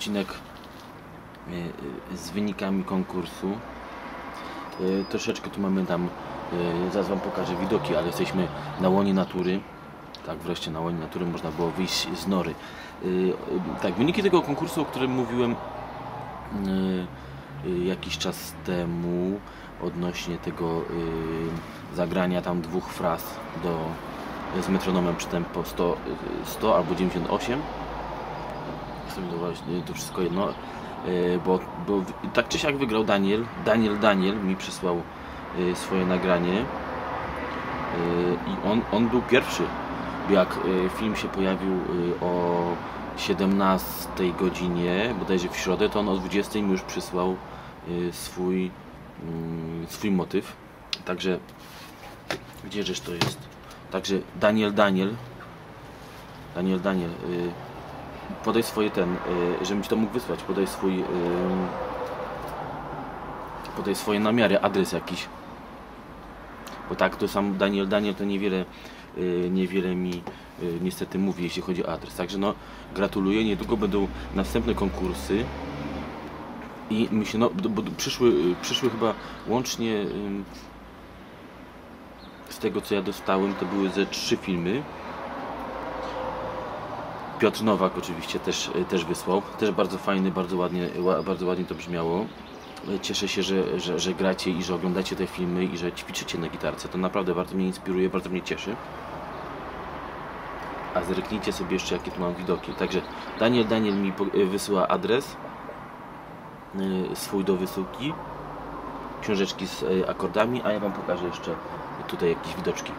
odcinek y, z wynikami konkursu. Y, Troszeczkę tu mamy tam, y, zaraz Wam pokażę widoki, ale jesteśmy na łonie natury. Tak, wreszcie na łonie natury można było wyjść z nory. Y, y, Tak, wyniki tego konkursu, o którym mówiłem y, y, jakiś czas temu odnośnie tego y, zagrania tam dwóch fraz do, z metronomem przy tempo 100, y, 100 albo 98 to właśnie to wszystko jedno y, bo, bo tak czy siak wygrał Daniel. Daniel Daniel mi przysłał y, swoje nagranie. Y, i on, on był pierwszy jak y, film się pojawił y, o 17 godzinie bodajże w środę to on o 20 mi już przysłał y, swój mm, swój motyw. Także gdzieżeż to jest? Także Daniel Daniel. Daniel Daniel y, podaj swoje ten, y, żebym ci to mógł wysłać, podaj swój y, podaj swoje namiary, adres jakiś. Bo tak, to sam Daniel Daniel to niewiele y, niewiele mi niestety mówi, jeśli chodzi o adres. Także no, gratuluję. Niedługo będą następne konkursy. I myślę, no, bo przyszły, przyszły chyba łącznie z tego co ja dostałem, to były ze trzy filmy. Piotr Nowak oczywiście też, też wysłał. Też bardzo fajny, bardzo ładnie, ła- bardzo ładnie to brzmiało. Cieszę się, że, że, że gracie i że oglądacie te filmy i że ćwiczycie na gitarce. To naprawdę bardzo mnie inspiruje, bardzo mnie cieszy. A zerknijcie sobie jeszcze jakie tu mam widoki. Także Daniel Daniel mi po- wysyła adres y, swój do wysyłki. Książeczki z y, akordami, a ja wam pokażę jeszcze tutaj jakieś widoczki.